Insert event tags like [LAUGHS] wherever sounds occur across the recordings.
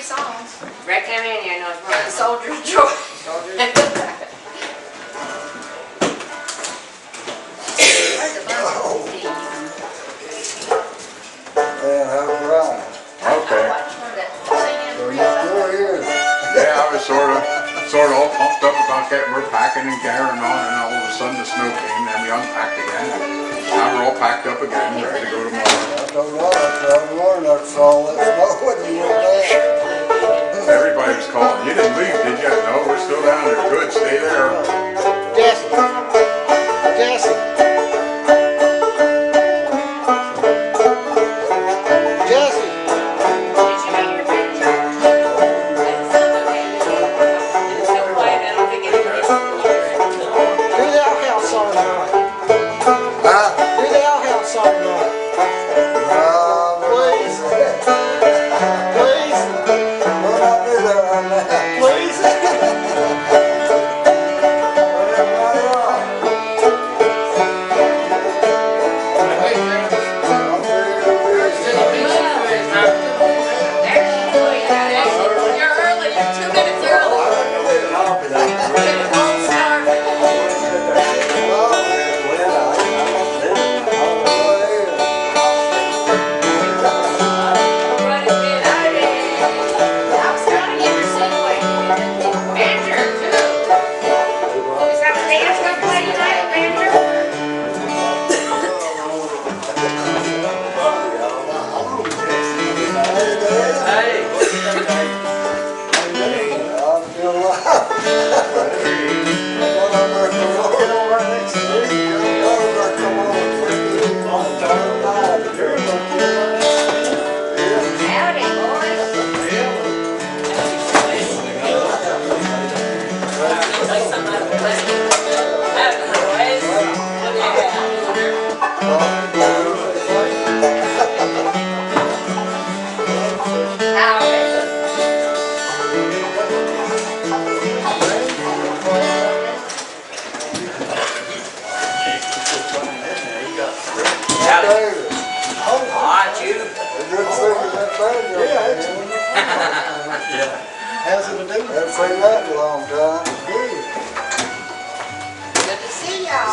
three songs. Rick Caminia knows more. And Soldier Joy. Soldier Joy. [LAUGHS] Yeah, I was sort of, sort of all pumped up about getting We're packing and gearing on, and all of a sudden the snow came, and we unpacked again. Now we're all packed up again, ready to go tomorrow. I don't know. I don't know. That's all. That's not what you were Everybody was calling. You didn't leave, did you? No, we're still down there. Good, stay there. Jesse. Jesse.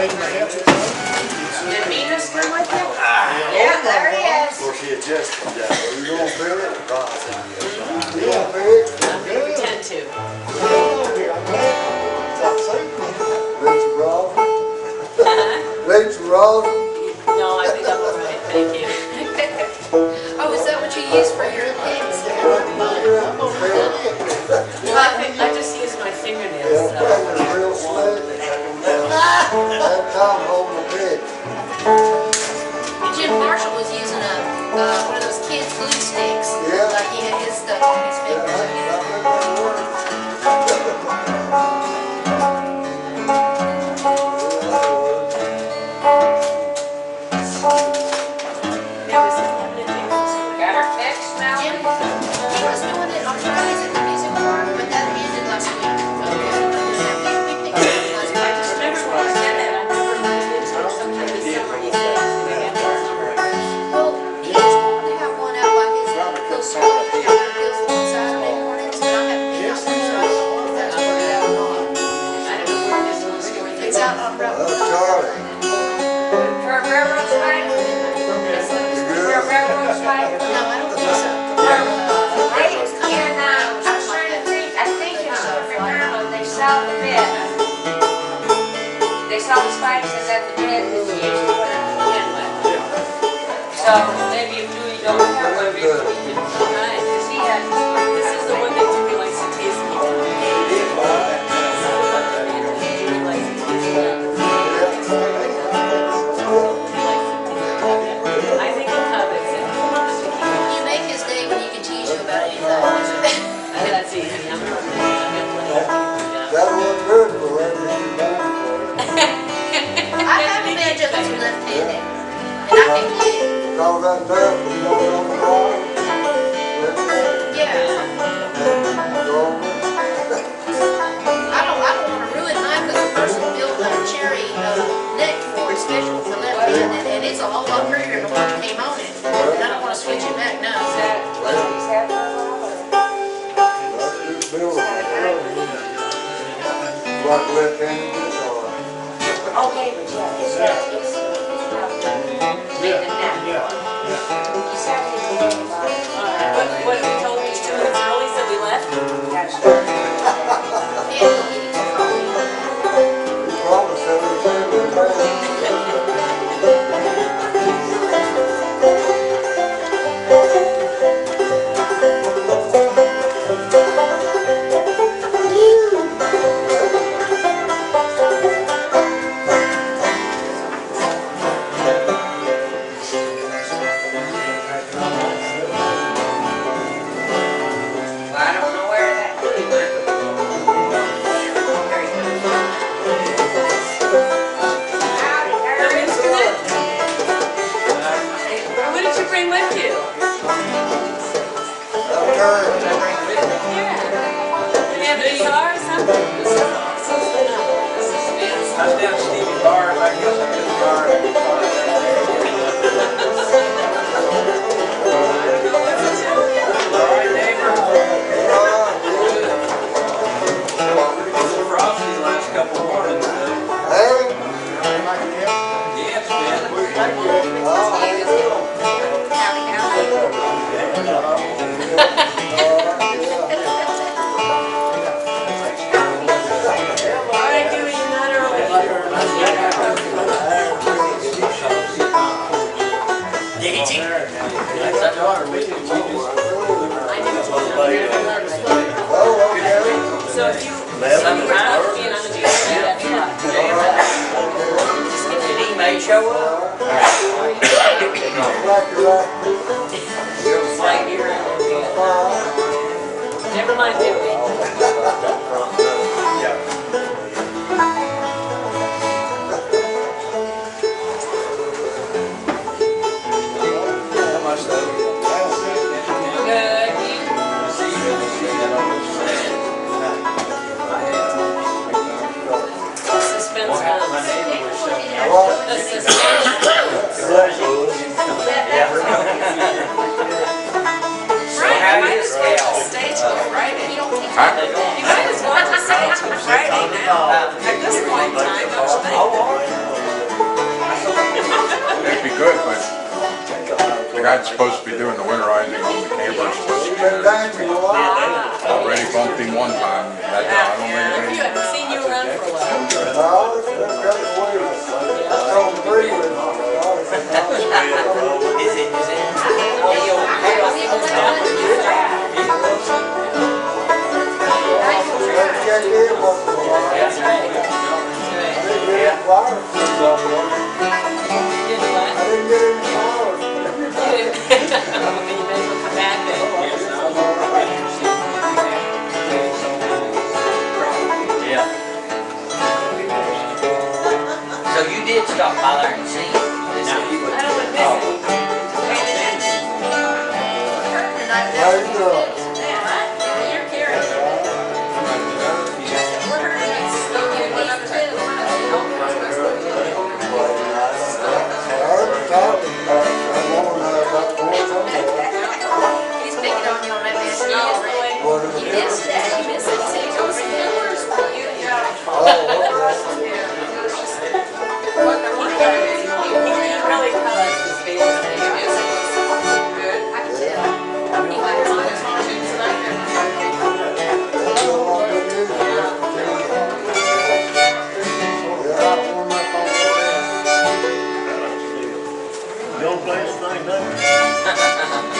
Did Venus come with you? Ah, yeah, there he is. [LAUGHS] Or she adjusted that. You don't feel it? You don't feel it? Good. We tend to. Rachel Rachel No, I think I'm all right. Thank you. [LAUGHS] oh, is that what you use for your things? I just use my fingernails. Come on. 감사합니다. okay you. Yeah. Yeah. Yeah. show up. Never mind. one time. That, I don't yeah. think you haven't seen you around for a while. I [LAUGHS] didn't get any flowers. Done. Take that